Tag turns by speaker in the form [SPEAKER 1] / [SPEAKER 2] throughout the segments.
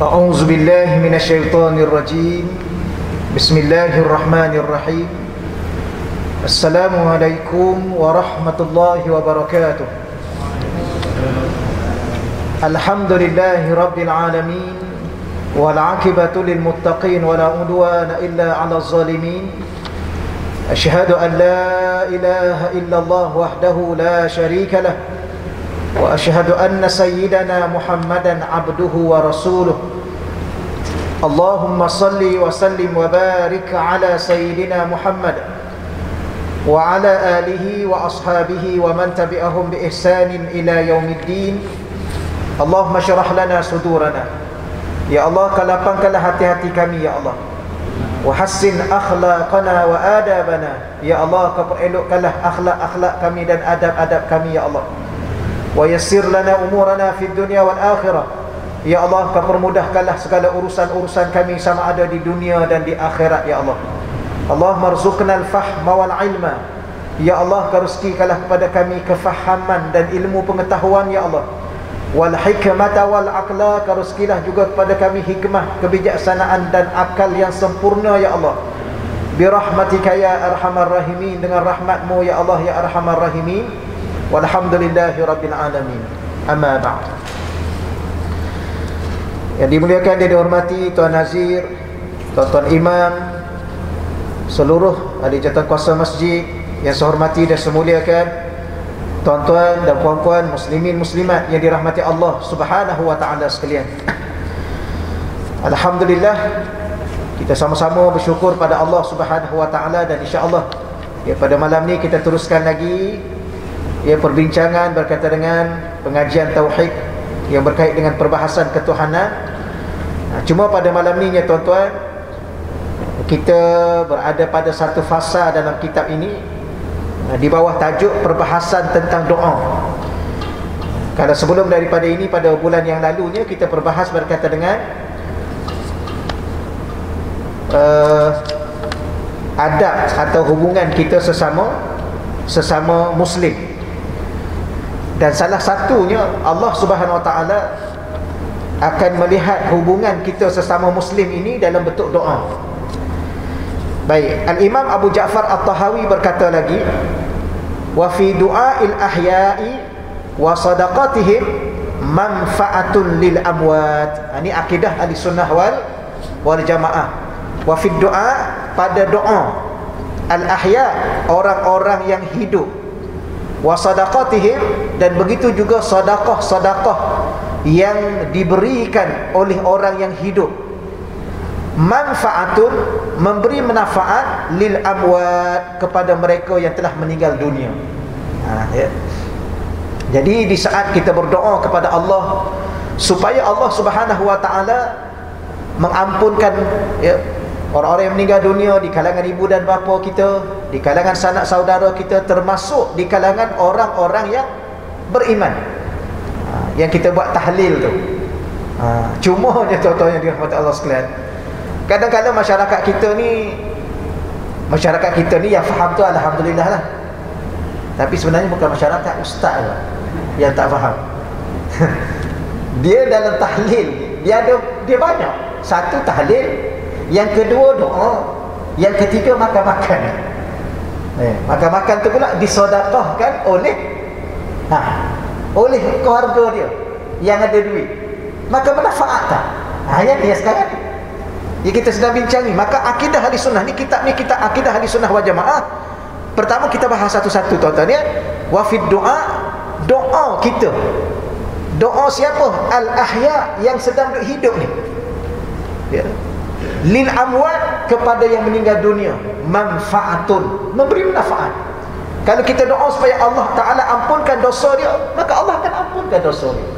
[SPEAKER 1] أعوذ بالله من الشيطان الرجيم. بسم الله الرحمن الرحيم. السلام عليكم ورحمة الله وبركاته. الحمد لله رب العالمين والعاقبة للمتقين ولا عدوان إلا على الظالمين. أشهد أن لا إله إلا الله وحده لا شريك له. وأشهد أن سيدنا محمدا عبده ورسوله اللهم صل وسلم وبارك على سيدنا محمد وعلى آله وأصحابه ومن تبعهم بإحسان إلى يوم الدين اللهم اشرح لنا صدورنا يا الله kelapangkanlah hati-hati kami ya Allah Wahassin akhlaqana wa adabana Ya Allah kau perelokkanlah akhlak-akhlak kami dan adab-adab kami ya Allah Lana umurana fid dunya wal akhirah Ya Allah kau permudahkanlah segala urusan-urusan kami sama ada di dunia dan di akhirat ya Allah. Allah marzuqna al-fahma wal ilma Ya Allah kau rezekikanlah kepada kami kefahaman dan ilmu pengetahuan ya Allah. Wal hikmata wal aqla karuskilah juga kepada kami hikmah kebijaksanaan dan akal yang sempurna ya Allah. Bi rahmatika ya arhamar rahimin dengan rahmatmu ya Allah ya arhamar rahimin walhamdulillahi rabbil alamin amma ba'd yang dimuliakan dan dihormati Tuan Nazir Tuan-tuan imam seluruh ahli jawatan kuasa masjid yang saya hormati dan saya muliakan tuan-tuan dan puan-puan muslimin muslimat yang dirahmati Allah Subhanahu wa taala sekalian. Alhamdulillah kita sama-sama bersyukur pada Allah Subhanahu wa taala dan insya-Allah ya pada malam ni kita teruskan lagi ya perbincangan berkaitan dengan pengajian tauhid yang berkait dengan perbahasan ketuhanan. Nah, cuma pada malam ni ya tuan-tuan kita berada pada satu fasa dalam kitab ini di bawah tajuk perbahasan tentang doa. Kalau sebelum daripada ini pada bulan yang lalunya kita berbahas berkaitan dengan uh, adab atau hubungan kita sesama sesama muslim. Dan salah satunya Allah Subhanahu Wa Taala akan melihat hubungan kita sesama muslim ini dalam bentuk doa. Baik, Al-Imam Abu Ja'far At-Tahawi berkata lagi, "Wa fi du'a'il ahya'i wa sadaqatihim manfa'atun lil amwat." Ini akidah Ahlussunnah wal wal Jamaah. Wa fi du'a pada doa al-ahya orang-orang yang hidup. Wa sadaqatihim dan begitu juga sedekah-sedekah yang diberikan oleh orang yang hidup manfaatun memberi manfaat lil amwat kepada mereka yang telah meninggal dunia. Ha, ya. Jadi di saat kita berdoa kepada Allah supaya Allah Subhanahu wa taala mengampunkan ya, orang-orang yang meninggal dunia di kalangan ibu dan bapa kita, di kalangan sanak saudara kita termasuk di kalangan orang-orang yang beriman. Ha, yang kita buat tahlil tu. Ha, cuma je tuan-tuan yang dirahmati Allah sekalian. Kadang-kadang masyarakat kita ni Masyarakat kita ni yang faham tu Alhamdulillah lah Tapi sebenarnya bukan masyarakat ustaz lah Yang tak faham Dia dalam tahlil Dia ada dia banyak Satu tahlil Yang kedua doa. Yang ketiga makan-makan. Eh, Makan-makan tu pula disodakahkan oleh ha, Oleh keluarga dia Yang ada duit. Maka manfaat tak? Ha, yang dia sekarang yang kita sedang bincang ni. Maka akidah ahli sunnah ni kitab ni kita akidah ahli sunnah wal jamaah. Pertama kita bahas satu-satu tuan-tuan ya. Wa fid doa doa kita. Doa siapa? Al ahya yang sedang hidup ni. Ya lil amwat kepada yang meninggal dunia. Manfaatun. Memberi manfaat. Kalau kita doa supaya Allah taala ampunkan dosa dia maka Allah akan ampunkan dosa dia.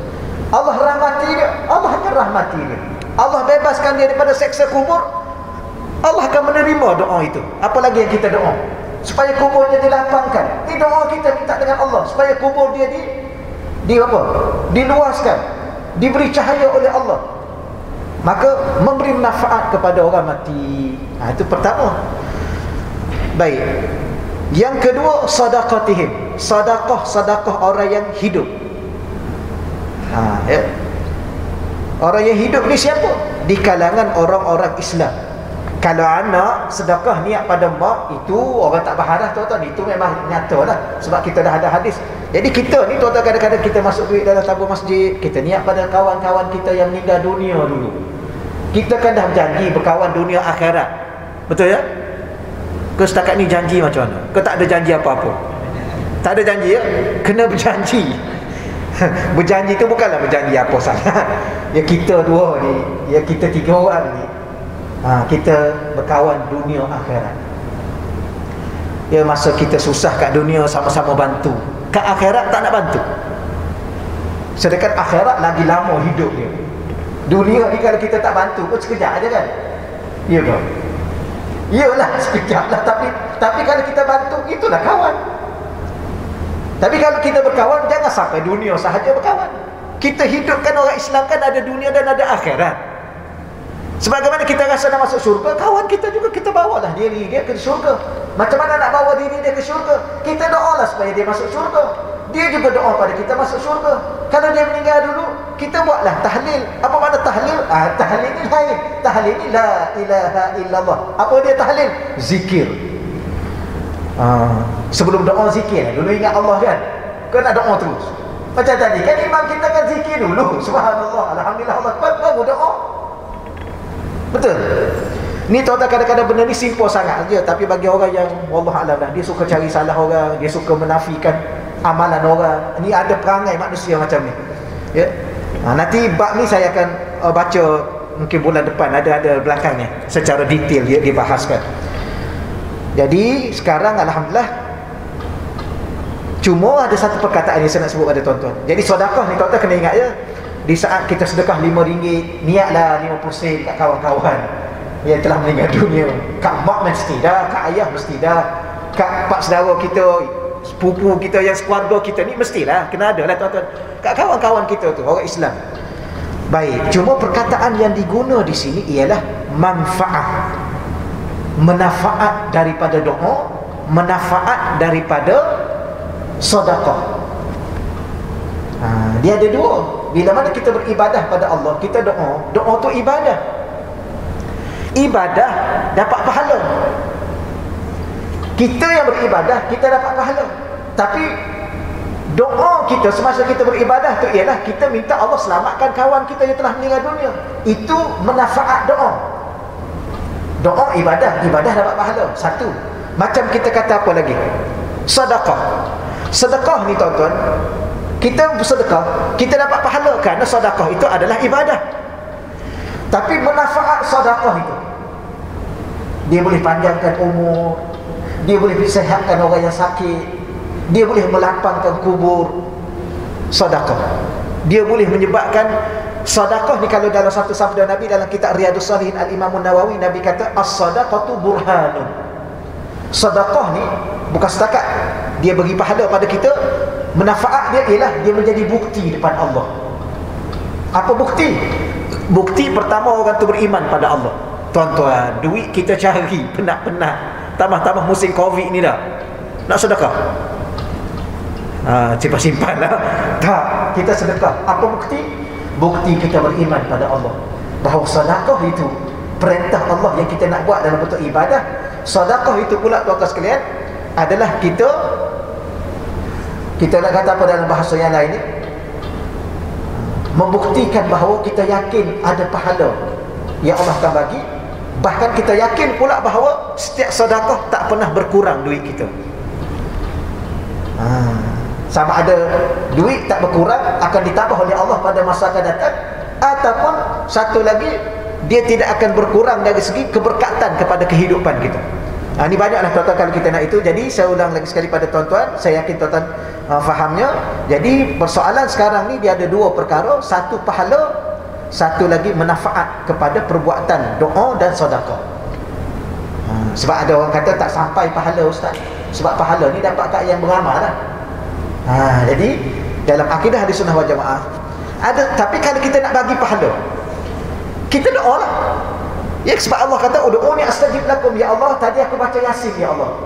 [SPEAKER 1] Allah rahmati dia Allah akan rahmati dia. Allah bebaskan dia daripada seksa kubur Allah akan menerima doa itu. Apalagi yang kita doa? Supaya kuburnya dilapangkan. Ini doa kita minta dengan Allah supaya kubur dia di di apa? Diluaskan. Diberi cahaya oleh Allah maka memberi manfaat kepada orang mati ha, itu pertama baik yang kedua sadaqatihim sedekah sedekah orang yang hidup ha, ya Orang yang hidup ni siapa? Di kalangan orang-orang Islam. Kalau anak sedekah niat pada mak itu orang tak berharap tuan-tuan itu memang nyata lah sebab kita dah ada hadis. Jadi kita ni tuan-tuan kadang-kadang kita masuk duit dalam tabung masjid, kita niat pada kawan-kawan kita yang meninggal dunia dulu. Kita kan dah berjanji berkawan dunia akhirat. Betul ya? Ke setakat ni janji macam mana? Ke tak ada janji apa-apa? Tak ada janji ya? Kena berjanji. berjanji tu bukanlah berjanji apa sangat. Ya kita dua ni, ya kita tiga orang ni ha, kita berkawan dunia akhirat ya masa kita susah kat dunia sama-sama bantu kat akhirat tak nak bantu sedangkan akhirat lagi lama hidup dia dunia ni kalau kita tak bantu pun sekejap aja kan ya ke iyalah sekejap lah tapi tapi kalau kita bantu itulah kawan tapi kalau kita berkawan jangan sampai dunia sahaja berkawan kita hidupkan orang Islam kan ada dunia dan ada akhirat Sebagaimana kita rasa nak masuk syurga, kawan kita juga kita bawalah diri dia ke syurga. Macam mana nak bawa diri dia ke syurga? Kita doalah supaya dia masuk syurga. Dia juga doa pada kita masuk syurga. Kalau dia meninggal dulu, kita buatlah tahlil. Apa makna tahlil? Ah, tahlil ni lain. Tahlil ni la ilaha illallah. Apa dia tahlil? Zikir. Ah, sebelum doa zikir, dulu ingat Allah kan? Kau nak doa terus. Macam tadi, kan imam kita kan zikir dulu. Subhanallah, Alhamdulillah, Allah. Baru doa. Betul? Ni tuan-tuan kadang-kadang benda ni simple sangat je Tapi bagi orang yang Allah Alam dah Dia suka cari salah orang Dia suka menafikan amalan orang Ni ada perangai manusia macam ni Ya ha, Nanti bab ni saya akan uh, baca Mungkin bulan depan Ada-ada belakangnya. Secara detail dia dibahaskan. Jadi sekarang Alhamdulillah Cuma ada satu perkataan yang saya nak sebut pada tuan-tuan. Jadi sodakah ni tuan-tuan kena ingat ya di saat kita sedekah RM5 niatlah 50 sen kat kawan-kawan. Yang telah meninggal dunia. Kat mak mesti dah kat ayah mesti dah kat pak saudara kita sepupu kita yang sekeluarga kita ni mestilah kena ada lah tuan-tuan kawan-kawan kita tu orang Islam. Baik cuma perkataan yang diguna di sini ialah manfaat. Menafaat daripada doa menafaat daripada sedekah. Ha, dia ada dua. Bila mana kita beribadah pada Allah kita doa. Doa tu ibadah. Ibadah dapat pahala kita yang beribadah kita dapat pahala. Tapi doa kita semasa kita beribadah tu ialah kita minta Allah selamatkan kawan kita yang telah meninggal dunia. Itu menafaat doa. Doa ibadah ibadah dapat pahala. Satu. Macam kita kata apa lagi? Sedekah. Sedekah ni tuan-tuan kita bersedekah kita dapat pahala kerana sedekah itu adalah ibadah. Tapi manfaat sedekah itu dia boleh panjangkan umur dia boleh sihatkan orang yang sakit dia boleh melapangkan kubur sedekah dia boleh menyebabkan sedekah ni kalau dalam satu sabda Nabi dalam kitab Riyadhus Salihin Al-Imam Nawawi Nabi kata as-sadaqatu burhanun sedekah ni bukan setakat dia bagi pahala pada kita Menafaat dia ialah dia menjadi bukti depan Allah. Apa bukti? Bukti pertama orang tu beriman pada Allah. Tuan-tuan, duit kita cari penat-penat. Tambah-tambah musim Covid ni dah. Nak sedekah? Ha, cepat simpan lah. Tak, kita sedekah. Apa bukti? Bukti kita beriman pada Allah. Bahawa sedekah itu perintah Allah yang kita nak buat dalam bentuk ibadah. Sedekah itu pula tuan-tuan sekalian adalah kita kita nak kata apa dalam bahasa yang lain ni membuktikan bahawa kita yakin ada pahala yang Allah akan bagi bahkan kita yakin pula bahawa setiap sedekah tak pernah berkurang duit kita ha. sama ada duit tak berkurang akan ditambah oleh Allah pada masa akan datang ataupun satu lagi dia tidak akan berkurang dari segi keberkatan kepada kehidupan kita Ha, ini banyaklah tuan-tuan kalau kita nak itu. Jadi saya ulang lagi sekali pada tuan-tuan. Saya yakin tuan-tuan uh, fahamnya. Jadi persoalan sekarang ni dia ada dua perkara. Satu pahala. Satu lagi manfaat kepada perbuatan doa dan sedekah. Ha, sebab ada orang kata tak sampai pahala ustaz. Sebab pahala ni dapat kat yang beramal lah. Ha, jadi dalam akidah hadis sunnah wal jamaah. Ada, tapi kalau kita nak bagi pahala. Kita doa lah. Ya sebab Allah kata ud'uni astajib lakum ya Allah tadi aku baca yasin ya Allah.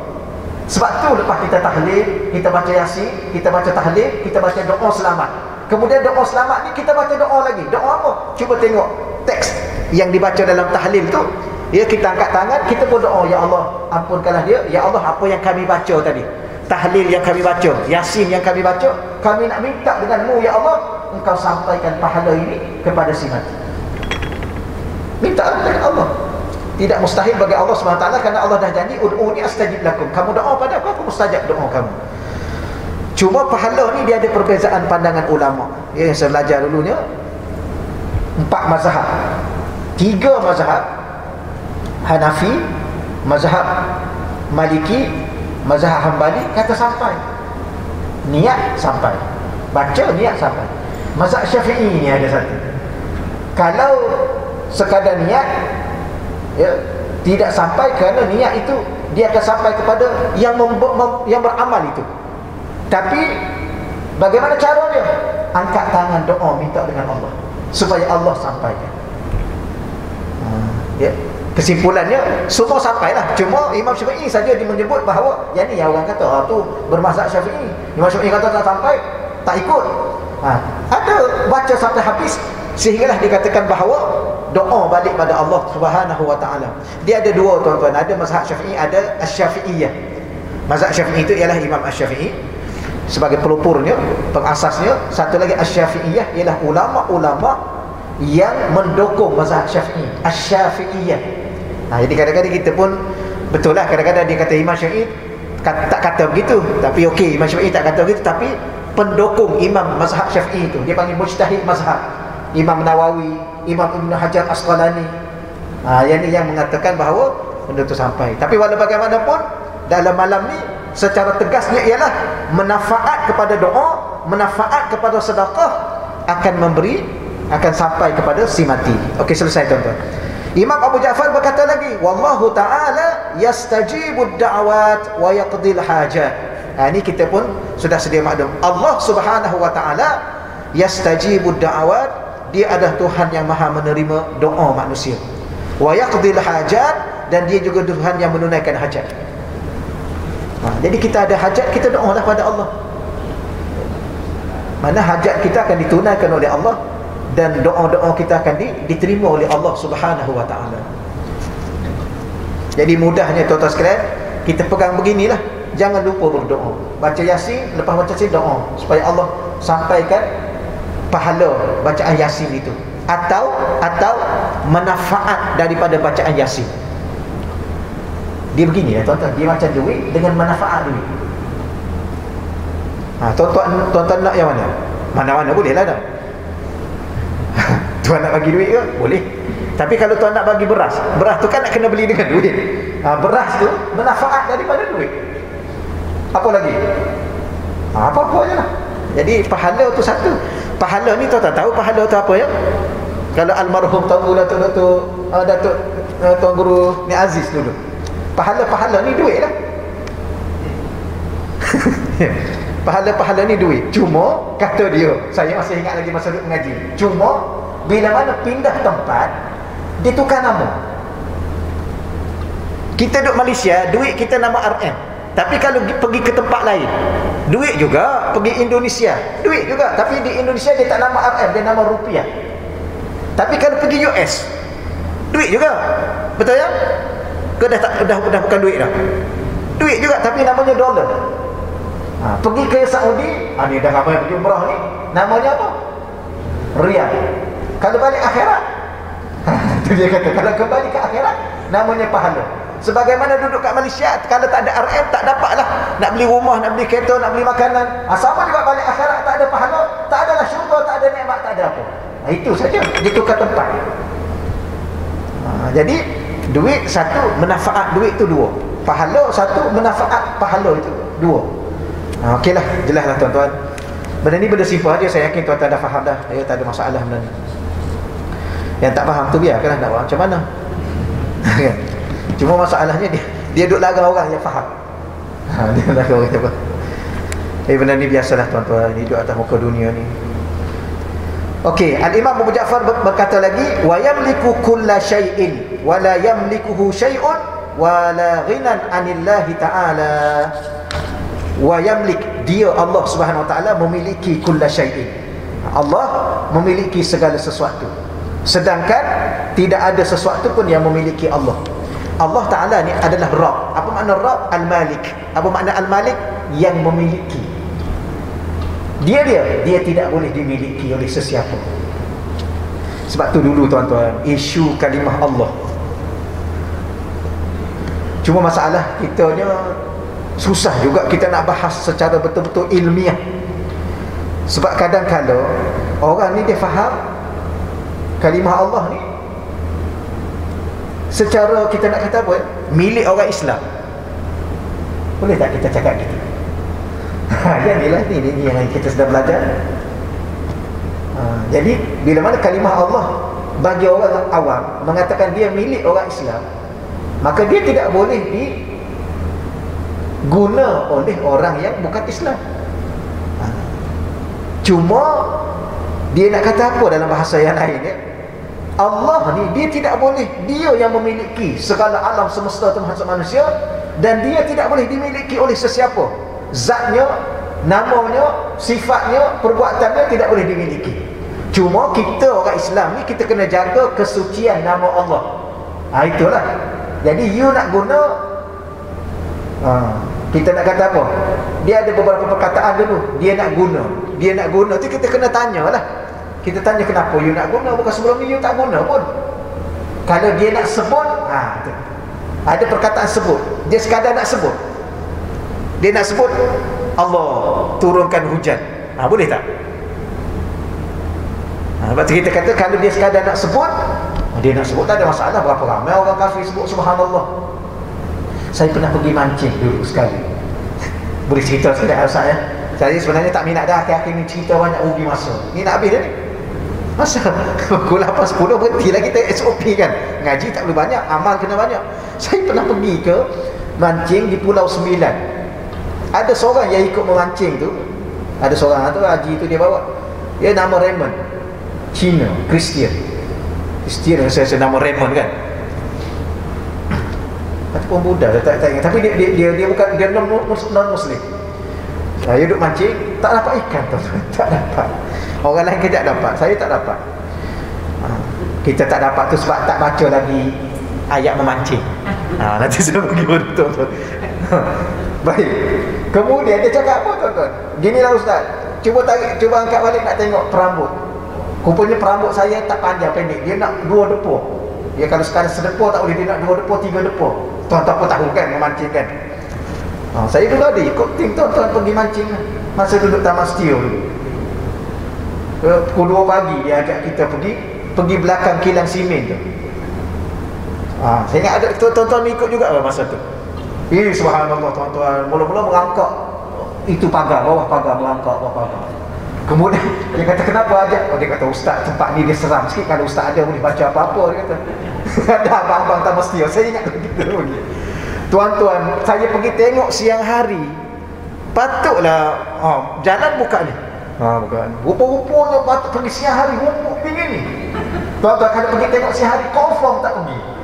[SPEAKER 1] Sebab tu lepas kita tahlil, kita baca yasin, kita baca tahlil, kita baca doa selamat. Kemudian doa selamat ni kita baca doa lagi. Doa apa? Cuba tengok teks yang dibaca dalam tahlil tu. Ya kita angkat tangan kita pun doa ya Allah ampunkanlah dia. Ya Allah apa yang kami baca tadi? Tahlil yang kami baca yasin yang kami baca kami nak minta denganmu ya Allah engkau sampaikan pahala ini kepada si mati. Minta dengan Allah. Tidak mustahil bagi Allah SWT kerana Allah dah janji ud'uni astajib lakum. Kamu doa pada aku aku mustajab doa kamu cuma pahala ni dia ada perbezaan pandangan ulama. Ya, yang saya belajar dulunya. Empat mazhab. Tiga mazhab. Hanafi mazhab Maliki mazhab Hambali kata sampai. Niat sampai. Baca niat sampai. Mazhab Syafi'i ni ada satu. Kalau sekadar niat ya tidak sampai kerana niat itu dia akan sampai kepada yang mem, mem, yang beramal itu tapi bagaimana caranya? Angkat tangan doa minta dengan Allah. Supaya Allah sampaikan. Hmm, ya. Kesimpulannya semua sampailah. Cuma Imam Syafi'i saja dia menyebut bahawa yang ni yang orang kata ah, tu bermazhab Syafi'i. Imam Syafi'i kata tak sampai tak ikut. Ha, ada baca sampai habis sehinggalah dikatakan bahawa doa balik pada Allah Subhanahu wa taala. Dia ada dua tuan-tuan, ada mazhab Syafi'i, ada Asy-Syafi'iyah. Mazhab Syafi'i itu ialah Imam Asy-Syafi'i sebagai pelopurnya, pengasasnya. Satu lagi Asy-Syafi'iyah ialah ulama-ulama yang mendukung mazhab Syafi'i, Asy-Syafi'iyah. Nah, jadi kadang-kadang kita pun betul lah kadang-kadang dia kata Imam Syafi'i tak kata begitu, tapi okey Imam Syafi'i tak kata begitu, tapi pendukung Imam mazhab Syafi'i itu dia panggil mujtahid mazhab Imam Nawawi, Imam Ibn Hajar Asqalani. Ha, yang ini yang mengatakan bahawa benda itu sampai. Tapi walau bagaimanapun, dalam malam ni, secara tegasnya ialah menafaat kepada doa, menafaat kepada sedekah, akan memberi, akan sampai kepada si mati. Okey, selesai tuan-tuan. Imam Abu Ja'far berkata lagi, Wallahu ta'ala yastajibud da'awat wa yaqdil hajat. Ha, ini kita pun sudah sedia maklum. Allah subhanahu wa ta'ala yastajibud da'awat dia adalah Tuhan yang maha menerima doa manusia wa yaqdil hajat dan dia juga Tuhan yang menunaikan hajat ha, jadi kita ada hajat kita doalah pada Allah. Mana hajat kita akan ditunaikan oleh Allah dan doa-doa kita akan di, diterima oleh Allah Subhanahu wa taala. Jadi mudahnya tuan-tuan sekalian kita pegang beginilah. Jangan lupa berdoa. Baca yasin lepas baca yasin doa. Supaya Allah sampaikan pahala bacaan yasin itu. Atau atau manfaat daripada bacaan yasin dia begini ya tuan-tuan. Dia macam duit dengan manfaat duit ha, tuan-tuan tuan-tuan nak yang mana? Mana-mana boleh lah dah. Tuan nak bagi duit ke? Boleh. Tapi kalau tuan nak bagi beras beras tu kan nak kena beli dengan duit. Ha, beras tu manfaat daripada duit. Apa lagi? Ha, apa-apa je lah. Jadi pahala tu satu. Pahala ni tuan tak tahu pahala tu apa ya? Kalau almarhum tuan datuk datuk uh, datuk uh, tuan guru ni Aziz dulu pahala-pahala ni duit lah pahala-pahala ni duit cuma kata dia saya masih ingat lagi masa duduk mengaji cuma bila mana pindah tempat dia tukar nama kita duduk Malaysia duit kita nama RM tapi kalau pergi ke tempat lain, duit juga, pergi Indonesia, duit juga. Tapi di Indonesia dia tak nama RM, dia nama rupiah. Tapi kalau pergi US, duit juga. Betul ya? Ke dah, tak, dah, dah bukan duit dah. Duit juga, tapi namanya dolar. Ha, pergi ke Saudi, ha, ni dah ramai pergi umrah ni, namanya apa? Riyal. Kalau balik akhirat, itu dia kata, kalau kembali ke akhirat, namanya pahala. Sebagaimana duduk kat Malaysia Kalau tak ada RM tak dapat lah Nak beli rumah, nak beli kereta, nak beli makanan ha, Sama juga balik akhirat tak ada pahala Tak adalah syurga, tak ada nikmat, tak ada apa ha, Itu saja, dia tukar tempat ha, Jadi Duit satu, menafaat duit itu dua. Pahala satu, menafaat pahala itu dua. Ha, Okey lah, jelas lah tuan-tuan. Benda ni benda simpel aja. Saya yakin tuan-tuan dah faham dah. Ya tak ada masalah benda ni. Yang tak faham tu biarkanlah nak buat macam mana. Kan Cuma masalahnya dia dia duduk larang orang yang faham. Ha, dia larang orang yang faham. Eh benda ni biasalah tuan-tuan, hidup atas muka dunia ni. Okey, Al-Imam Abu Ja'far berkata lagi, wa yamliku kulla syai'in wa la yamlikuhu syai'un wa la ghinan 'anillahi ta'ala. Wa yamlik dia Allah Subhanahu wa taala memiliki kulla syai'in. Allah memiliki segala sesuatu sedangkan tidak ada sesuatu pun yang memiliki Allah Allah Ta'ala ni adalah Rabb apa makna Rabb? Al-Malik apa makna Al-Malik? yang memiliki dia dia dia tidak boleh dimiliki oleh sesiapa. Sebab tu dulu tuan-tuan isu kalimah Allah. Cuma masalah kita ni susah juga kita nak bahas secara betul-betul ilmiah. Sebab kadang-kadang orang ni dia faham kalimah Allah ni. Secara kita nak kata apa? Milik orang Islam. Boleh tak kita cakap gitu ha, yang ni lah ni, ni yang kita sedang belajar ha, jadi bila mana kalimah Allah bagi orang awam mengatakan dia milik orang Islam maka dia tidak boleh diguna oleh orang yang bukan Islam ha. cuma dia nak kata apa dalam bahasa yang lain ya? Allah ni dia tidak boleh dia yang memiliki segala alam semesta termasuk manusia dan dia tidak boleh dimiliki oleh sesiapa zatnya namanya sifatnya perbuatannya tidak boleh dimiliki. Cuma kita orang Islam ni kita kena jaga kesucian nama Allah. Ha, itulah. Jadi you nak guna ha, kita nak kata apa? Dia ada beberapa perkataan dulu dia nak guna. Dia nak guna tu kita kena tanya lah. Kita tanya kenapa you nak guna? Bukan sebelum ni you tak guna pun. Kalau dia nak sebut ha, tu. ada perkataan sebut. Dia sekadar nak sebut dia nak sebut Allah turunkan hujan. Ha, boleh tak? Ha, sebab kita kata kalau dia sekadar nak sebut dia nak sebut tak ada masalah. Berapa ramai orang kafir sebut subhanallah. Saya pernah pergi mancing dulu sekali. Boleh cerita sekali Ustaz ya? Saya sebenarnya tak minat dah akhir-akhir ni cerita banyak ubi masa. Ni nak habis dah ni. Masa pukul 8-10 berhenti lah kita SOP kan? Ngaji tak boleh banyak amal kena banyak. Saya pernah pergi ke mancing di Pulau Sembilan ada seorang yang ikut memancing tu. Ada seorang tu haji tu dia bawa. Dia nama Raymond. Cina Kristian Kristian saya, saya nama Raymond kan? Ataupun Buddha tak, tak ingat. Tapi dia, dia, dia, dia bukan dia non, muslim saya duduk mancing tak dapat ikan tu. Tak dapat. Orang lain kejap dapat saya tak dapat. Ha, kita tak dapat tu sebab tak baca lagi ayat memancing. Ha, nanti saya pergi betul Baik. Kemudian dia cakap apa tuan-tuan? Ginilah ustaz. Cuba tarik, cuba angkat balik nak tengok perambut. Rupanya perambut saya tak panjang pendek. Dia nak dua depa. Dia kalau sekarang sedepa tak boleh dia nak dua depa, tiga depa. Tuan-tuan pun tahu kan memancing kan. Ha, saya dulu ada ikut tim tuan-tuan pergi mancing masa duduk Taman Steel dulu. Pukul 2 pagi dia ajak kita pergi pergi belakang kilang simen tu. Ha, saya ingat ada tuan-tuan ikut juga masa tu. Eh subhanallah tuan-tuan. Mula-mula merangkak. Itu pagar Bawah pagar merangkak Bawah pagar. Kemudian Dia kata kenapa aja? Oh dia kata ustaz Tempat ni dia seram sikit. Kalau ustaz ada boleh baca apa-apa Dia kata. Ada abang-abang tak mesti. Saya ingat begitu Tuan-tuan Saya pergi tengok siang hari. Patutlah oh, Jalan buka ni. Ha, bukan. Rupa-rupanya patut pergi siang hari. Rupa dingin ni. Tuan-tuan kalau pergi tengok siang hari Confirm tak pergi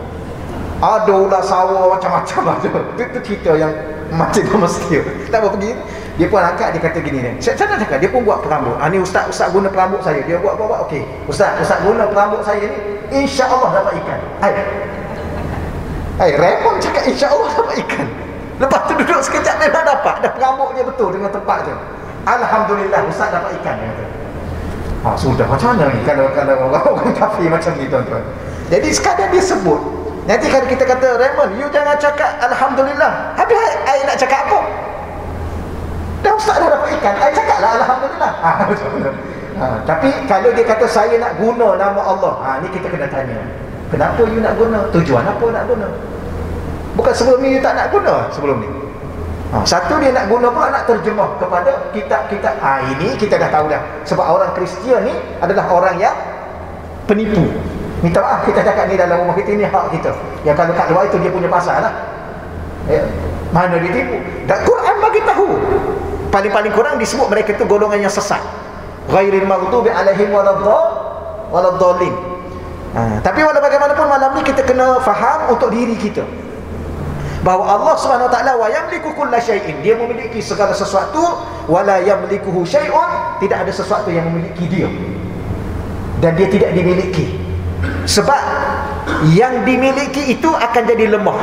[SPEAKER 1] ada ular sawah macam-macam ada itu, itu cerita yang macam tu mesti. Tak apa pergi. Dia pun angkat dia kata gini ni saya, nak cakap dia pun buat perambut ha, ni ustaz ustaz guna perambut saya. Dia buat buat buat. Okey ustaz ustaz guna perambut saya ni insya-Allah dapat ikan. Hai. Hai repot cakap insya-Allah dapat ikan. Lepas tu duduk sekejap memang dapat. Dah perambut dia betul dengan tempat tu. Alhamdulillah ustaz dapat ikan dia kata. Ha, sudah. Macam mana ni? Kalau kalau orang kafir macam ni tuan-tuan. Jadi sekadar dia sebut Nanti kalau kita kata Raymond, you jangan cakap Alhamdulillah. Habis saya nak cakap apa? Dah ustaz dah dapat ikan. Saya cakaplah Alhamdulillah. Ha, ha, tapi kalau dia kata saya nak guna nama Allah. Ha, ni kita kena tanya. Kenapa you nak guna? Tujuan apa nak guna? Bukan sebelum ni you tak nak guna sebelum ni. Ha, satu dia nak guna pula nak terjemah kepada kitab-kitab. Ha, ini kita dah tahu dah. Sebab orang Kristian ni adalah orang yang penipu. Minta maaf kita cakap ni dalam rumah kita ni hak kita. Yang kalau kat luar itu dia punya pasal lah. Ya. Mana dia tipu? Dan Quran bagi tahu. Paling-paling kurang disebut mereka itu golongan yang sesat. Ghairil maghdubi alaihim waladhdall waladhdallin. Ha, tapi walau bagaimanapun malam ni kita kena faham untuk diri kita. bahawa Allah Subhanahu wa taala wa yamliku kulla syai'in dia memiliki segala sesuatu wala yamlikuhu syai'un tidak ada sesuatu yang memiliki dia dan dia tidak dimiliki sebab yang dimiliki itu akan jadi lemah.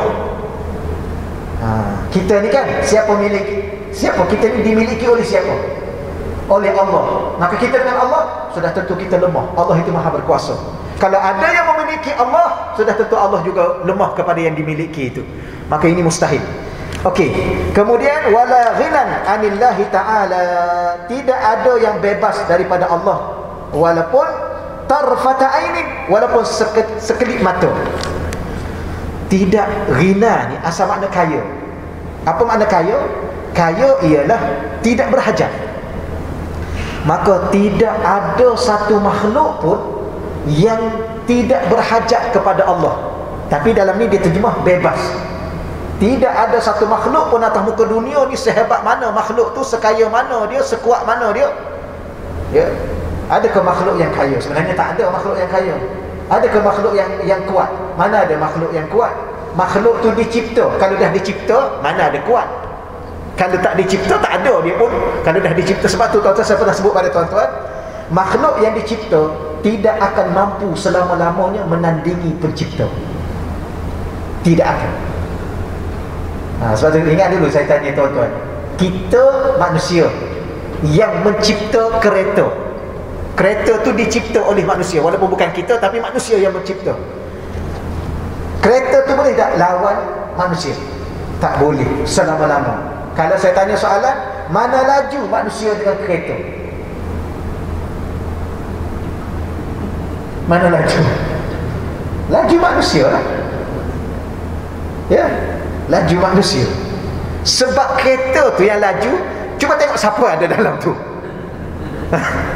[SPEAKER 1] Ha, kita ni kan siapa milik siapa? Kita ni dimiliki oleh siapa? Oleh Allah. Maka kita dengan Allah sudah tentu kita lemah. Allah itu maha berkuasa. Kalau ada yang memiliki Allah sudah tentu Allah juga lemah kepada yang dimiliki itu. Maka ini mustahil. Okey. Kemudian wala ghinan anillahi taala. Tidak ada yang bebas daripada Allah. Walaupun tarfata ainin walaupun sekelip mata. Tidak ghina ni asal makna kaya. Apa makna kaya? Kaya ialah tidak berhajat maka tidak ada satu makhluk pun yang tidak berhajat kepada Allah. Tapi dalam ni dia terjemah bebas. Tidak ada satu makhluk pun atas muka dunia ni sehebat mana makhluk tu, sekaya mana dia, sekuat mana dia. Ya. Adakah makhluk yang kaya? Sebenarnya tak ada makhluk yang kaya. Adakah makhluk yang yang kuat? Mana ada makhluk yang kuat? Makhluk tu dicipta. Kalau dah dicipta, mana ada kuat? Kalau tak dicipta, tak ada dia pun. Kalau dah dicipta, sebab tu tuan-tuan saya pernah sebut pada tuan-tuan. Makhluk yang dicipta tidak akan mampu selama-lamanya menandingi pencipta. Tidak akan. Ha, sebab tu ingat dulu saya tanya tuan-tuan. Kita manusia yang mencipta kereta. Kereta tu dicipta oleh manusia walaupun bukan kita tapi manusia yang mencipta. Kereta tu boleh tak lawan manusia? Tak boleh selama-lama. Kalau saya tanya soalan, mana laju manusia dengan kereta? Mana laju? Laju manusia lah. Ya, laju manusia sebab kereta tu yang laju cuba tengok siapa ada dalam tu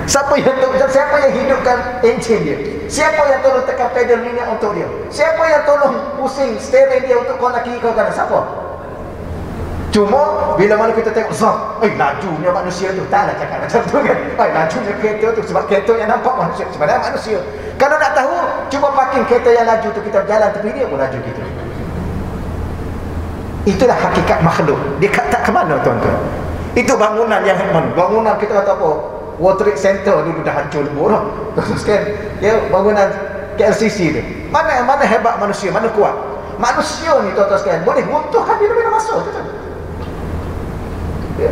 [SPEAKER 1] siapa yang siapa yang hidupkan enjin dia siapa yang tolong tekan pedal minyak untuk dia siapa yang tolong pusing steering dia untuk kau nak kiri kau kanan siapa cuma bila mana kita tengok zah eh lajunya manusia tu taklah cakap macam tu kan eh lajunya kereta tu sebab kereta yang nampak manusia sebenarnya manusia kalau nak tahu cuba parking kereta yang laju tu kita berjalan tepi dia pun laju gitu Itulah hakikat makhluk. Dia tak ke mana tuan-tuan? Itu bangunan yang? Bangunan kita kata apa? World Trade Center dulu dah hancur lebur lah. Kan? Ya, bangunan KLCC tu. Mana mana hebat manusia? Mana kuat? Manusia ni tuan-tuan sekalian boleh runtuhkan bila-bila masa tu kan?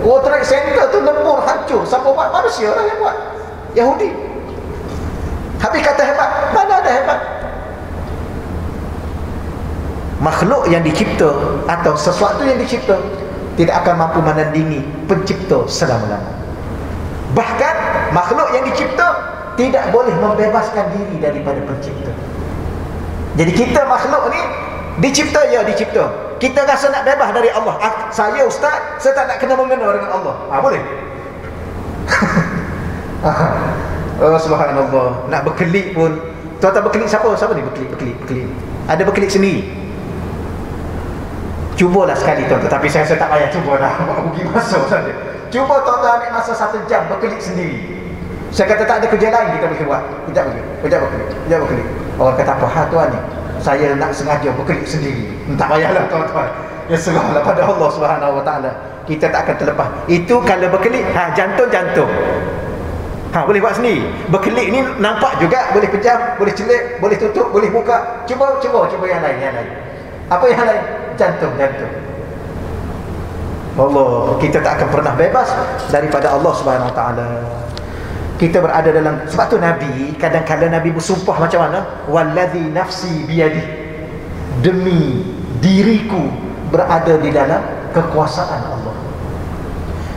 [SPEAKER 1] World Trade Center tu lembur hancur. Siapa buat? Manusia lah yang buat. Yahudi. Habis kata hebat. Mana ada hebat? makhluk yang dicipta atau sesuatu yang dicipta tidak akan mampu menandingi pencipta selama-lama bahkan makhluk yang dicipta tidak boleh membebaskan diri daripada pencipta. Jadi kita makhluk ni dicipta ya dicipta. Kita rasa nak bebas dari Allah. Ah, saya ustaz saya tak nak kena mengena dengan Allah. Ha, boleh? Oh subhanallah. Nak berkelik pun. Tuan-tuan berkelik siapa? Siapa ni berkelik berkelik berkelik ada berkelik sendiri? Cubalah sekali tuan Tapi saya rasa tak payah cuba dah. Rugi masa saja Cuba tuan-tuan ambil masa satu jam Berkelip sendiri Saya kata tak ada kerja lain Kita boleh buat Kejap berkelip Kejap berkelip Kejap berkelip Orang kata apa Ha tuan ni Saya nak sengaja berkelip sendiri Tak payahlah tuan-tuan Ya serahlah pada Allah Subhanahu Wa Taala. Kita tak akan terlepas Itu kalau berkelip Ha jantung-jantung Ha boleh buat sendiri. Berkelip ni nampak juga boleh pejam, boleh celik, boleh tutup, boleh buka. Cuba cuba cuba yang lain yang lain. Apa yang lain? jantung jantung Allah kita tak akan pernah bebas daripada Allah Subhanahu Wa Taala. Kita berada dalam sebab tu Nabi kadang-kadang Nabi bersumpah macam mana? Wallazi nafsi biyadi. Demi diriku berada di dalam kekuasaan Allah.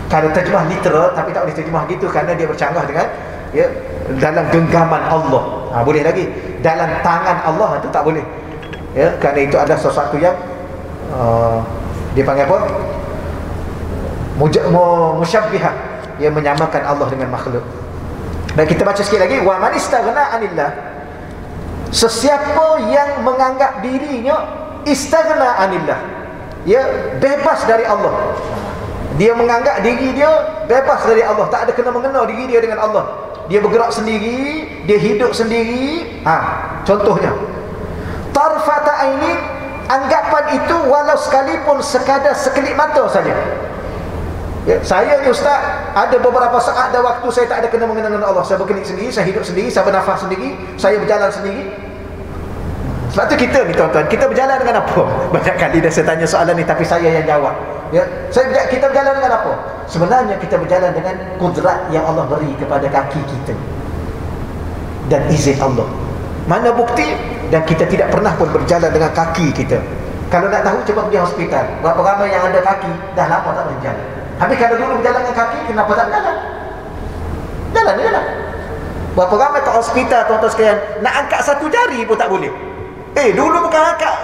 [SPEAKER 1] Kalau terjemah literal tapi tak boleh terjemah gitu kerana dia bercanggah dengan ya dalam genggaman Allah. Ha, boleh lagi. Dalam tangan Allah itu tak boleh. Ya kerana itu adalah sesuatu yang uh, dia panggil apa musyabbihah. Yang menyamakan Allah dengan makhluk. Dan kita baca sikit lagi. Wa man istaghna anillah. Sesiapa yang menganggap dirinya istaghna anillah ya bebas dari Allah. Dia menganggap diri dia bebas dari Allah. Tak ada kena mengena diri dia dengan Allah. Dia bergerak sendiri dia hidup sendiri. Ha contohnya. Tarfata aini anggapan itu walau sekalipun sekadar sekelip mata saja Ya, saya ni ustaz ada beberapa saat dan waktu saya tak ada kena mengenal dengan Allah. Saya berkenik sendiri, saya hidup sendiri, saya bernafas sendiri, saya berjalan sendiri. Sebab tu kita ni tuan-tuan, kita berjalan dengan apa? Banyak kali dah saya tanya soalan ni tapi saya yang jawab. Ya, saya kita berjalan dengan apa? Sebenarnya kita berjalan dengan kudrat yang Allah beri kepada kaki kita. Dan izin Allah. Mana bukti? Dan kita tidak pernah pun berjalan dengan kaki kita. Kalau nak tahu, cuba pergi hospital. Berapa ramai yang ada kaki, dah lama tak berjalan. Tapi kalau dulu berjalan dengan kaki, kenapa tak berjalan? Jalan, jalan. Berapa ramai ke hospital, tuan-tuan sekalian, nak angkat satu jari pun tak boleh. Eh, dulu bukan angkat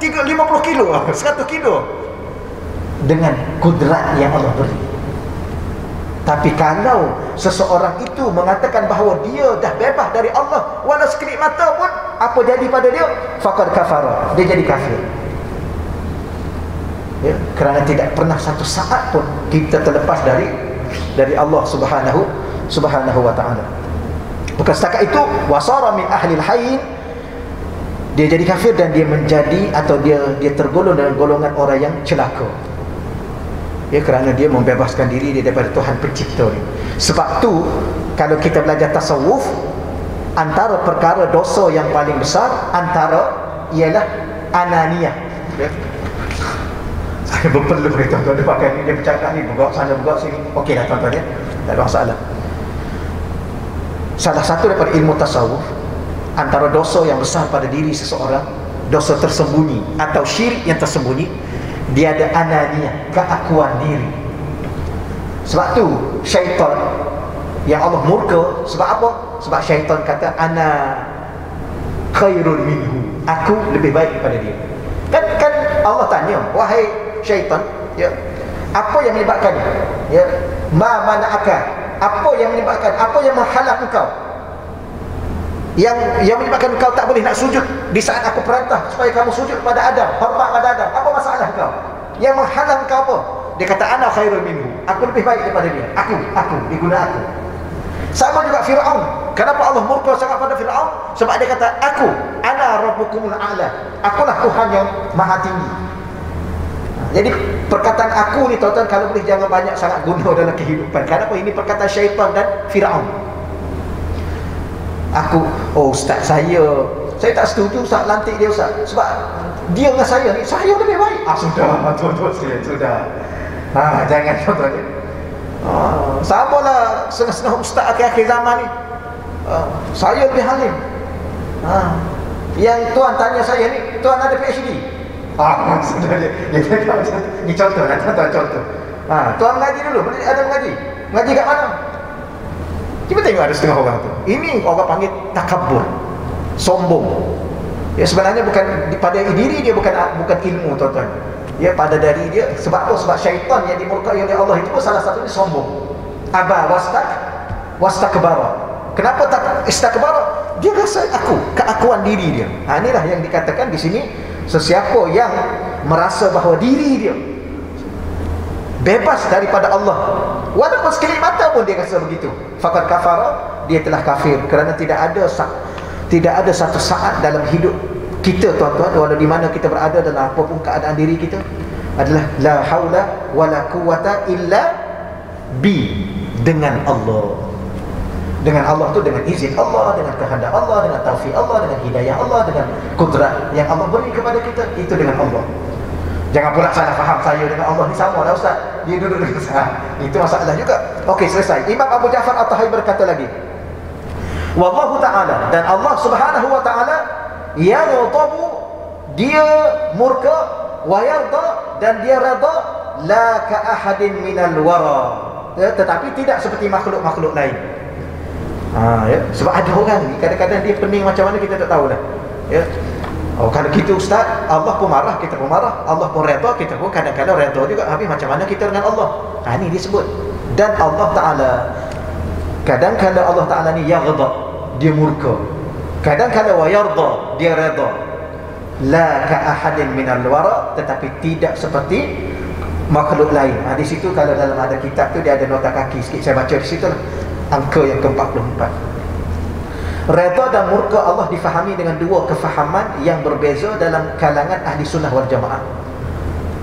[SPEAKER 1] 3, 50 kilo, 100 kilo. Dengan kudrat yang Allah beri. Tapi kalau seseorang itu mengatakan bahawa dia dah bebas dari Allah, walau sekelip mata pun, apa jadi pada dia? Fakad kafara. Dia jadi kafir ya, kerana tidak pernah satu saat pun kita terlepas dari dari Allah Subhanahu Subhanahu wa taala. Bukan setakat itu wasara min ahli al-hayy dia jadi kafir dan dia menjadi atau dia dia tergolong dalam golongan orang yang celaka. Ya kerana dia membebaskan diri dia daripada Tuhan pencipta ni. Sebab tu kalau kita belajar tasawuf antara perkara dosa yang paling besar antara ialah ananiyah. Ya saya berpeluh ni tuan-tuan. Dia pakai ni dia bercakap ni bergerak sana bergerak sini. Okey lah tuan-tuan ya. Tak ada masalah. Salah satu daripada ilmu tasawuf antara dosa yang besar pada diri seseorang dosa tersembunyi atau syirik yang tersembunyi dia ada anania keakuan diri. Sebab tu syaitan yang Allah murka sebab apa? sebab syaitan kata ana khairun minhu. Aku lebih baik daripada dia. Kan kan Allah tanya wahai syaitan ya. Apa yang menyebabkan ya. Ma mana'aka apa yang menyebabkan apa yang menghalang engkau? Yang yang menyebabkan engkau tak boleh nak sujud di saat aku perintah supaya kamu sujud pada Adam hormat pada Adam. Apa masalah engkau? Yang menghalang engkau apa? Dia kata ana khairul minhu. Aku lebih baik daripada dia. Aku aku diguna aku. Sama juga Fir'aun. Kenapa Allah murka sangat pada Fir'aun? Sebab dia kata aku ana rabbukumul a'la. Akulah Tuhan yang maha tinggi jadi perkataan aku ni tuan-tuan kalau boleh jangan banyak sangat guna dalam kehidupan. Kenapa ini perkataan syaitan dan Firaun. Aku, oh ustaz saya, saya tak setuju ustaz lantik dia ustaz. Sebab dia dengan saya ni, saya lebih baik. Ah sudah, tuan-tuan sekalian, sudah. Ha, jangan tuan-tuan. Ah, sama lah setengah-setengah ustaz akhir-akhir zaman ni. Ah, saya lebih halim. Ha, yang tuan tanya saya ni, tuan ada PhD. Ah, sudah dia. Dia cakap macam tu. Ni contoh lah, tuan-tuan contoh. Ha, tuan mengaji dulu, boleh ada mengaji. Mengaji kat mana? Cuba tengok ada setengah orang tu. Ini orang panggil takabur. Sombong. Ya sebenarnya bukan pada diri dia bukan bukan ilmu tuan-tuan. Ya pada dari dia sebab apa? Sebab syaitan yang dimurkai oleh Allah itu pun salah satunya sombong. Aba wastak wastakbara. Kenapa tak istakbara? Dia rasa aku, keakuan diri dia. Ha inilah yang dikatakan di sini sesiapa yang merasa bahawa diri dia bebas daripada Allah walaupun sekelip mata pun dia rasa begitu. Fakat kafara dia telah kafir kerana tidak ada tidak ada satu saat dalam hidup kita tuan-tuan walau di mana kita berada dalam apapun keadaan diri kita adalah la haula wala quwata illa bi dengan Allah dengan Allah tu dengan izin Allah dengan kehendak Allah dengan taufik Allah dengan hidayah Allah dengan kudrat yang Allah beri kepada kita itu dengan Allah. Jangan pula salah faham saya dengan Allah ni sama lah ustaz. Dia duduk dengan saya. Itu masalah juga. Okey selesai. Imam Abu Ja'far At-Tahawi berkata lagi. Wallahu ta'ala dan Allah subhanahu wa ta'ala yaghdabu dia murka wa yarda dan dia rada la ka ahadin minal wara. Ya, tetapi tidak seperti makhluk-makhluk lain Ha, ya? Sebab ada orang ni kadang-kadang dia pening macam mana kita tak tahu dah. Ya. Oh, kalau kita ustaz, Allah pun marah, kita pun marah. Allah pun redha, kita pun kadang-kadang redha juga. Habis macam mana kita dengan Allah? Ha, ini disebut. Dan Allah Ta'ala, kadang-kadang Allah Ta'ala ni yaghda, dia murka. Kadang-kadang wa yarda, dia redha. La ka'ahadin minal wara, tetapi tidak seperti makhluk lain. Ha, di situ kalau dalam ada kitab tu dia ada nota kaki sikit. Saya baca di situ lah angka yang ke-44 Redha dan murka Allah difahami dengan dua kefahaman yang berbeza dalam kalangan ahli sunnah wal jamaah.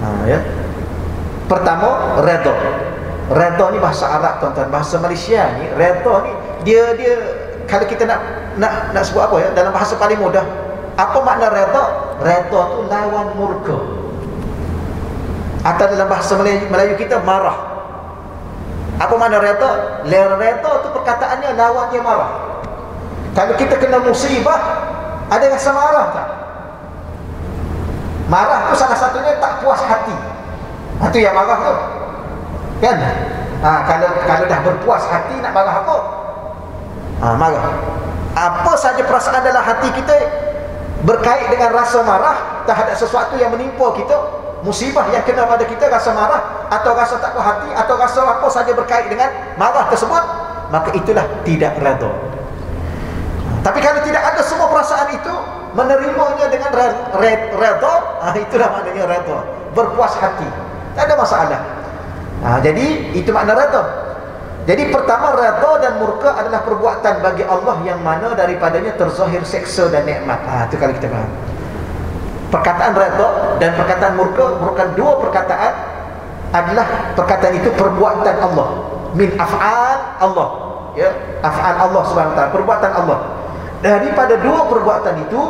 [SPEAKER 1] Ha, ya. Pertama, redha. Redha ni bahasa Arab tuan-tuan, bahasa Malaysia ni, redha ni dia dia kalau kita nak nak nak sebut apa ya dalam bahasa paling mudah, apa makna redha? Redha tu lawan murka. Atau dalam bahasa Melayu, Melayu kita marah. Apa makna redha? Redha tu perkataannya lawannya marah. Kalau kita kena musibah Ada rasa marah tak? Marah tu salah satunya tak puas hati Itu yang marah tu Kan? Ha, kalau kalau dah berpuas hati nak marah apa? Ha, marah Apa saja perasaan dalam hati kita Berkait dengan rasa marah Terhadap sesuatu yang menimpa kita Musibah yang kena pada kita rasa marah Atau rasa tak puas hati Atau rasa apa saja berkait dengan marah tersebut Maka itulah tidak reda tapi kalau tidak ada semua perasaan itu Menerimanya dengan redha ah, Itulah maknanya redha Berpuas hati. Tak ada masalah. Ha, Jadi itu makna redha Jadi pertama redha dan murka adalah perbuatan bagi Allah Yang mana daripadanya terzahir seksa dan nikmat. Ha, Itu kalau kita faham Perkataan redha dan perkataan murka Merupakan dua perkataan Adalah perkataan itu perbuatan Allah. Min af'al Allah. Ya af'al Allah subhanahu ta'ala perbuatan Allah. Daripada dua perbuatan itu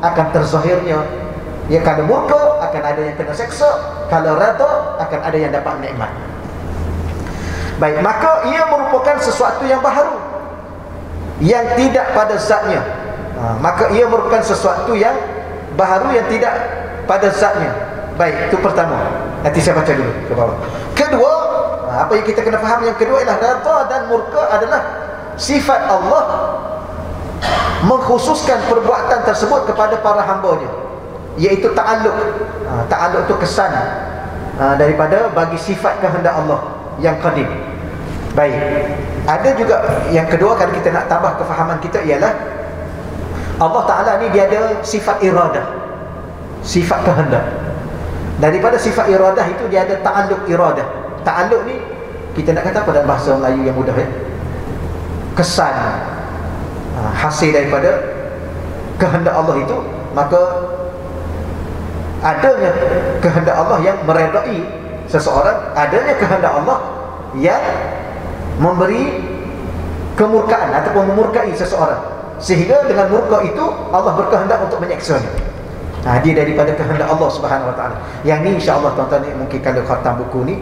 [SPEAKER 1] akan terzahirnya. Ya kalau murka akan ada yang kena seksa. Kalau rata akan ada yang dapat nikmat. Baik maka ia merupakan sesuatu yang baharu. Yang tidak pada zatnya. Ha, maka ia merupakan sesuatu yang baharu yang tidak pada zatnya. Baik itu pertama. Nanti saya baca dulu ke bawah. Kedua ha, apa yang kita kena faham? Yang kedua ialah rata dan murka adalah sifat Allah mengkhususkan perbuatan tersebut kepada para hambanya. Iaitu ta'alluq. Ha, ta'alluq itu kesan ha, daripada bagi sifat kehendak Allah yang qadim. Baik. Ada juga yang kedua kalau kita nak tambah kefahaman kita ialah Allah Ta'ala ni dia ada sifat iradah. Sifat kehendak. Daripada sifat iradah itu dia ada ta'alluq iradah. Ta'alluq ni kita nak kata apa dalam bahasa Melayu yang mudah ya? Kesan. Ha, hasil daripada kehendak Allah itu maka adanya kehendak Allah yang meredai seseorang adanya kehendak Allah yang memberi kemurkaan ataupun memurkai seseorang sehingga dengan murka itu Allah berkehendak untuk menyeksanya ha, dia daripada kehendak Allah subhanahu wa ta'ala. Yang ni insyaAllah tuan-tuan ni mungkin kalau khatam buku ni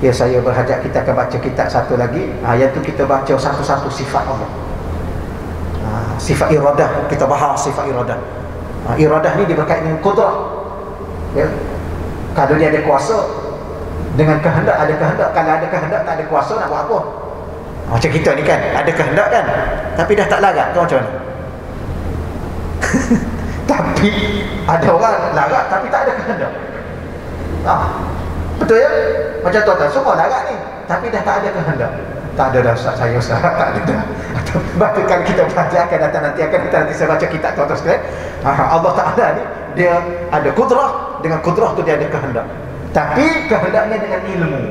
[SPEAKER 1] ya saya berhajat kita akan baca kitab satu lagi. Ha, yang tu kita baca satu-satu sifat Allah. Sifat iradah. Kita bahas sifat iradah. Ha, iradah ni dia berkait dengan kudrah. Ya. Kalau dia ada kuasa dengan kehendak ada kehendak. Kalau ada kehendak tak ada kuasa nak buat apa macam kita ni kan ada kehendak kan tapi dah tak larat tu macam mana? Tapi ada orang larat tapi tak ada kehendak. Ah, betul ya? Macam tuan-tuan semua larat ni tapi dah tak ada kehendak. Tak ada dah Ustaz saya Ustaz tak ada dah. Kalau kita belajar akan datang nanti akan kita nanti saya baca kitab tuan-tuan sekalian. Allah Ta'ala ni dia ada kudrah. Dengan kudrah tu dia ada kehendak. Tapi kehendaknya dengan ilmu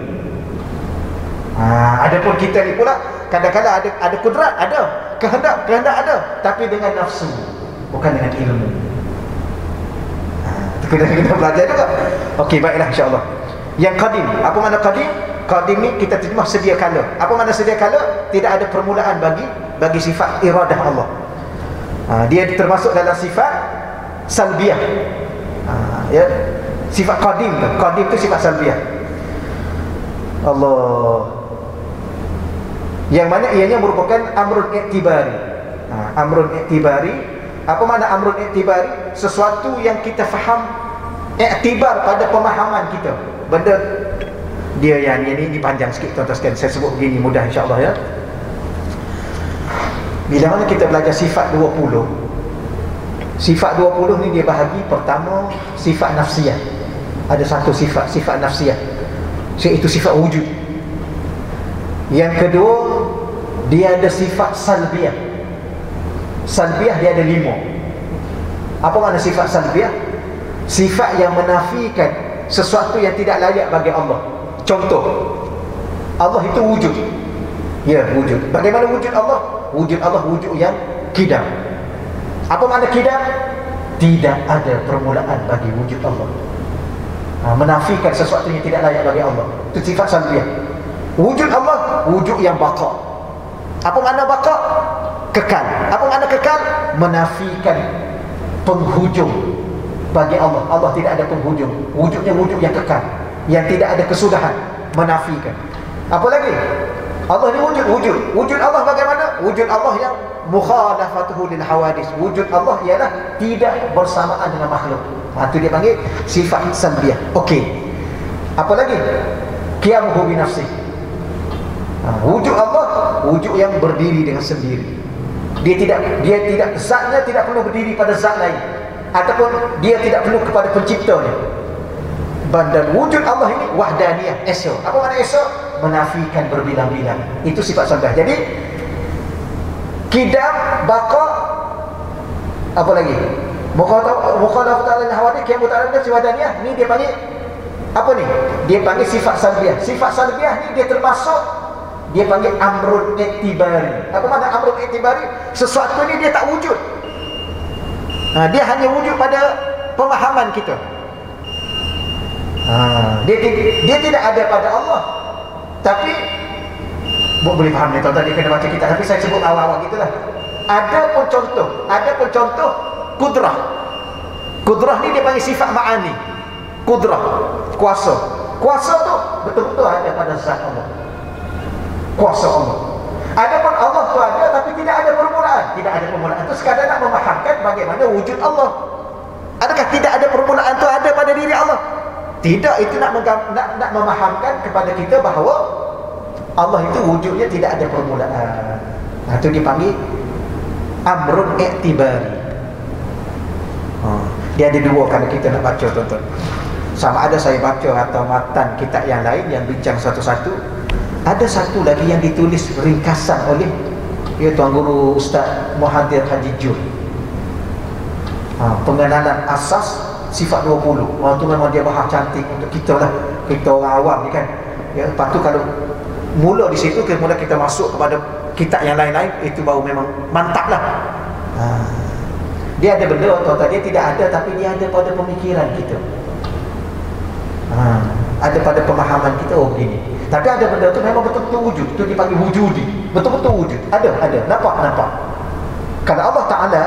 [SPEAKER 1] ha, ada pun kita ni pula kadang-kadang ada ada kudrat ada. Kehendak kehendak ada. Tapi dengan nafsu bukan dengan ilmu. Ha, kita kita belajar juga. Okey baiklah insyaAllah. Yang qadim apa makna qadim? Qadim ni kita terjemah sedia kala. Apa makna sedia kala? Tidak ada permulaan bagi bagi sifat iradah Allah. Ha, dia termasuk dalam sifat salbiah ha, ya. Sifat qadim qadim tu sifat salbiah Allah yang mana ianya merupakan amrun iktibari ha, amrun iktibari apa makna amrun iktibari sesuatu yang kita faham iktibar pada pemahaman kita. Benda dia yang ini, ini panjang sikit tuan-tuan sekalian. Saya sebut begini mudah insyaAllah ya. Bila mana kita belajar sifat 20 sifat 20 ni dia bahagi pertama sifat nafsiyah. Ada satu sifat sifat nafsiyah iaitu sifat wujud yang kedua dia ada sifat salbiah salbiah dia ada lima apa makna sifat salbiah sifat yang menafikan sesuatu yang tidak layak bagi Allah Contoh Allah itu wujud Ya wujud Bagaimana wujud Allah? Wujud Allah wujud yang kidam Apa makna kidam? Tidak ada permulaan bagi wujud Allah. Ha, menafikan sesuatu yang tidak layak bagi Allah. Itu sifat salbiah. Wujud Allah, wujud yang baqa. Apa makna baqa? Kekal. Apa makna kekal? Menafikan penghujung bagi Allah. Allah tidak ada penghujung. Wujudnya wujud yang kekal. Yang tidak ada kesudahan. Menafikan. Apa lagi? Allah ni wujud, wujud. Wujud Allah bagaimana? Wujud Allah yang mukhalafatuhu lil hawadis. Wujud Allah ialah tidak bersamaan dengan makhluk. Ha, itu dia panggil sifat sanbiah. Okey. Apa lagi? Qiyamuhu bi nafsih. Wujud Allah wujud yang berdiri dengan sendiri. Dia tidak dia tidak zatnya tidak perlu berdiri pada zat lain ataupun dia tidak perlu kepada penciptanya. Dan wujud Allah ini wahdaniyah, esa. Apa makna esa? menafikan berbilang-bilang itu sifat sandah jadi kidam baqa apa lagi mukhalafat ta'ala hawadi kiam ta'ala siwadaniyah ni dia panggil apa ni dia panggil sifat salbiah sifat salbiah ni dia termasuk dia panggil amrul iktibari apa makna amrul iktibari sesuatu ni dia tak wujud. Ha, dia hanya wujud pada pemahaman kita. Ha, dia, dia, tidak ada pada Allah. Tapi Buat boleh faham ni tuan-tuan? Dia kena baca kitab. Tapi saya sebut awal-awal gitulah. Ada pun contoh Ada pun contoh Kudrah Kudrah ni dia panggil sifat ma'ani. Kudrah Kuasa. Kuasa tu betul-betul ada pada zat Allah Kuasa Allah Ada pun Allah tu ada Tapi tidak ada permulaan Tidak ada permulaan Itu sekadar nak memahamkan Bagaimana wujud Allah Adakah tidak ada permulaan tu ada pada diri Allah tidak, itu nak, nak, nak memahamkan kepada kita bahawa Allah itu wujudnya tidak ada permulaan. Nah, itu dipanggil amrun i'tibari. Oh, dia ada dua kalau kita nak baca tuan-tuan. Sama ada saya baca atau matan kitab yang lain yang bincang satu-satu. Ada satu lagi yang ditulis ringkasan oleh ya Tuan Guru Ustaz Muhadir Haji Jul. Ha, pengenalan asas sifat 20 orang tu memang dia bahas cantik untuk kita lah kita orang awam ni kan ya, lepas tu kalau mula di situ kemudian kita masuk kepada kitab yang lain-lain itu baru memang mantap lah ha. dia ada benda tuan-tuan dia tidak ada tapi dia ada pada pemikiran kita ha. ada pada pemahaman kita oh begini tapi ada benda tu memang betul-betul wujud tu dipanggil wujudi betul-betul wujud ada, ada, nampak, nampak kalau Allah Ta'ala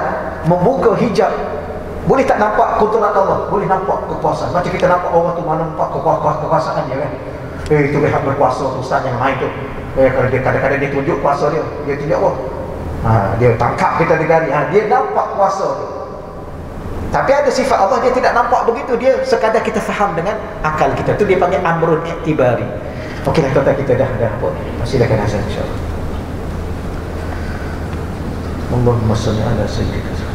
[SPEAKER 1] membuka hijab boleh tak nampak kudrat Allah? Boleh nampak kekuasaan. Macam kita nampak orang tu mana nampak kekuasaan dia kan. Eh itu lihat berkuasa ustaz yang main tu. Eh kalau dia kadang-kadang dia tunjuk kuasa dia, dia tunjuk apa? Ha, dia tangkap kita negari. Ha, dia nampak kuasa tu. Tapi ada sifat Allah dia tidak nampak begitu. Dia sekadar kita faham dengan akal kita. Tu dia panggil amrun iktibari. Okeylah tuan kita dah dah apa? Kena azan insya-Allah. Allahumma salli ala sayyidina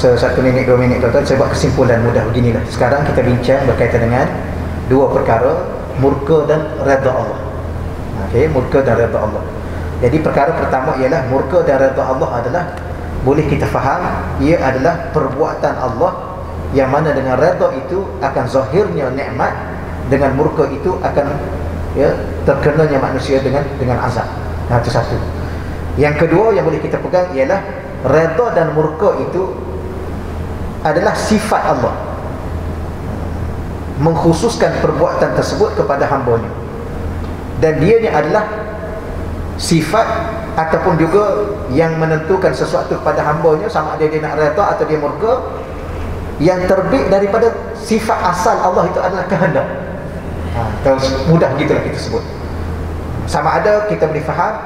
[SPEAKER 1] masa satu minit dua minit tuan-tuan saya buat kesimpulan mudah beginilah. Sekarang kita bincang berkaitan dengan dua perkara murka dan redha Allah. Okey murka dan redha Allah. Jadi perkara pertama ialah murka dan redha Allah adalah boleh kita faham ia adalah perbuatan Allah yang mana dengan redha itu akan zahirnya nikmat dengan murka itu akan ya terkenanya manusia dengan dengan azab. Nah itu satu. Yang kedua yang boleh kita pegang ialah redha dan murka itu adalah sifat Allah. Mengkhususkan perbuatan tersebut kepada hambanya. Dan dia ni adalah sifat ataupun juga yang menentukan sesuatu kepada hambanya sama ada dia nak redha atau dia murka yang terbit daripada sifat asal Allah itu adalah kehendak. Ha, mudah gitulah kita sebut. Sama ada kita boleh faham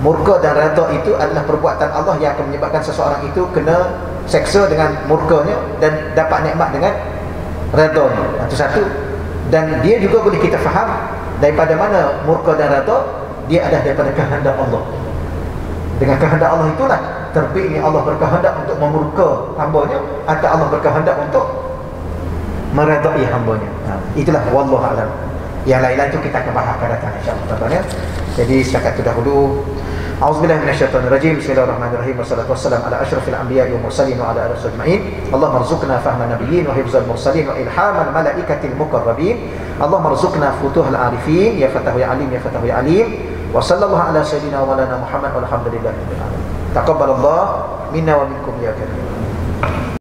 [SPEAKER 1] murka dan redha itu adalah perbuatan Allah yang akan menyebabkan seseorang itu kena seksa dengan murkanya dan dapat nikmat dengan redhanya itu satu. Dan dia juga boleh kita faham daripada mana murka dan redha dia adalah daripada kehendak Allah. Dengan kehendak Allah itulah terbitnya Allah berkehendak untuk memurka hambanya atau Allah berkehendak untuk meredai hambanya. Ha, itulah wallahu alam. Yang lain-lain itu kita akan bahas pada datang insyaAllah ya. jadi setakat itu dahulu A'udzubillahi minasyaitonirrajim. Bismillahirrahmanirrahim. Wassalatu wassalamu ala asyrafil anbiya'i wal mursalin wa ala alihi ajma'in. Allahumma arzuqna fahman nabiyyin wa hifzal mursalin wa ilhaman malaikatil muqarrabin. Allahumma arzuqna futuhal arifin ya fatahu ya alim ya fatahu ya alim. Wa sallallahu ala sayyidina wa lana Muhammad walhamdulillahi rabbil alamin. Taqabbalallahu minna wa minkum ya karim.